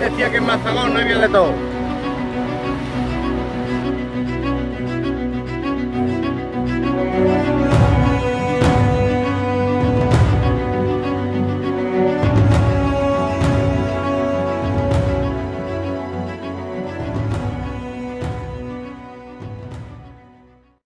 decía que en Mazagón no había de todo.